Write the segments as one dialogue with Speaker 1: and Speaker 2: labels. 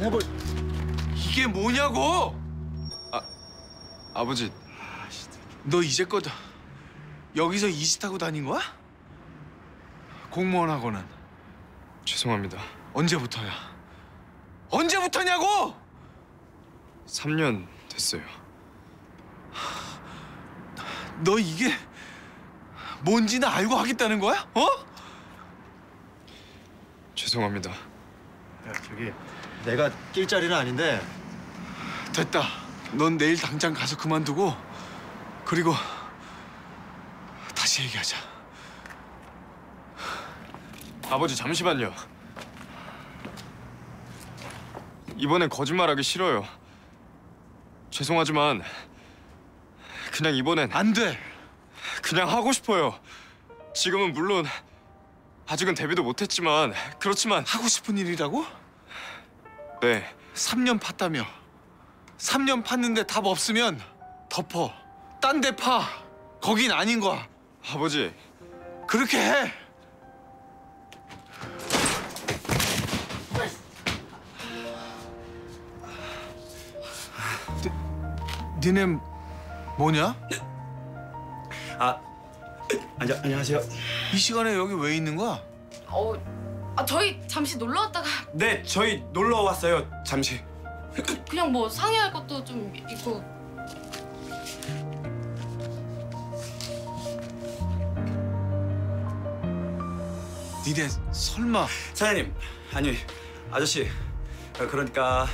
Speaker 1: 좀 해볼.
Speaker 2: 이게 뭐냐고?
Speaker 3: 아버지
Speaker 2: 너 이제껏 여기서 이짓하고 다닌 거야? 공무원 하고는
Speaker 3: 죄송합니다.
Speaker 2: 언제부터야? 언제부터냐고?
Speaker 3: 3년 됐어요.
Speaker 2: 너 이게 뭔지는 알고 하겠다는 거야? 어?
Speaker 3: 죄송합니다.
Speaker 1: 야, 저기 내가 낄 자리는 아닌데
Speaker 2: 됐다. 넌 내일 당장 가서 그만두고 그리고 다시 얘기하자.
Speaker 3: 아버지 잠시만요. 이번엔 거짓말하기 싫어요. 죄송하지만 그냥 이번엔
Speaker 2: 안 돼.
Speaker 3: 그냥 하고 싶어요. 지금은 물론 아직은 데뷔도 못했지만 그렇지만
Speaker 2: 하고 싶은 일이라고?
Speaker 3: 네
Speaker 2: 3년 팠다며. 3년 팠는데 답 없으면 덮어. 딴 데 파. 거긴 아닌 거야.
Speaker 3: 아버지
Speaker 2: 그렇게 해. 니, 니네 뭐냐?
Speaker 1: 아 안녕 안녕하세요.
Speaker 2: 이 시간에 여기 왜 있는 거야?
Speaker 4: 어, 아 저희 잠시 놀러 왔다가
Speaker 5: 네, 저희 놀러 왔어요. 잠시.
Speaker 4: 그냥 뭐 상의할 것도 좀 있고
Speaker 2: 니네 설마
Speaker 5: 사장님, 아니 아저씨. 어, 그러니까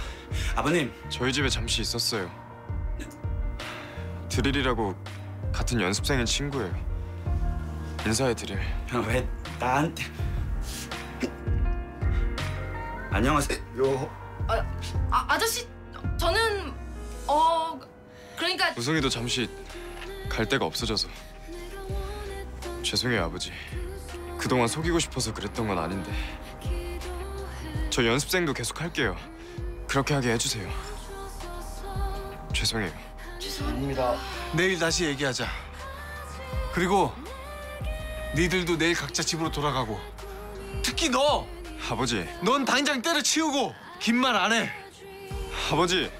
Speaker 5: 아버님.
Speaker 3: 저희 집에 잠시 있었어요. 드릴이라고 같은 연습생인 친구예요. 인사해 드릴.
Speaker 5: 어, 왜 나한테? 안녕하세요.
Speaker 4: 아, 아저씨 저는 어 그러니까
Speaker 3: 우승이도 잠시 갈 데가 없어져서 죄송해요 아버지. 그동안 속이고 싶어서 그랬던 건 아닌데 저 연습생도 계속 할게요. 그렇게 하게 해주세요. 죄송해요.
Speaker 1: 아닙니다.
Speaker 2: 내일 다시 얘기하자. 그리고 니들도 내일 각자 집으로 돌아가고 특히 너!
Speaker 3: 아버지,
Speaker 2: 넌 당장 때려치우고 긴 말 안 해.
Speaker 3: 아버지.